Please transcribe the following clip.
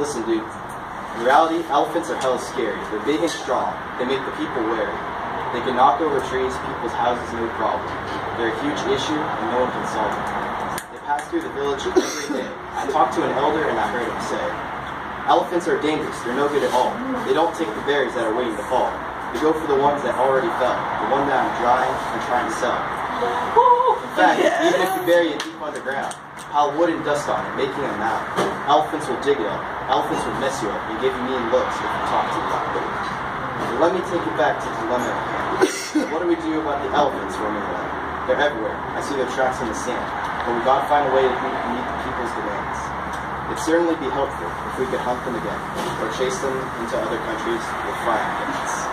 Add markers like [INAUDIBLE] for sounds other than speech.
Listen, dude. In reality, elephants are hella scary. They're big and strong. They make the people wary. They can knock over trees, people's houses, no problem. They're a huge issue, and no one can solve it. They pass through the village every day. I talked to an elder, and I heard him say, Elephants are dangerous. They're no good at all. They don't take the berries that are waiting to fall. They go for the ones that already fell, the one that I'm drying and trying to sell. In fact, even if you bury it deep underground, pile wood and dust on it, making a mound. Elephants will dig you up. Elephants will mess you up and give you mean looks if you talk too loud. But let me take you back to the dilemma. [COUGHS] What do we do about the elephants roaming around? They're everywhere. I see their tracks in the sand. But we gotta find a way to meet, the people's demands. It'd certainly be helpful if we could hunt them again, or chase them into other countries with frying pans.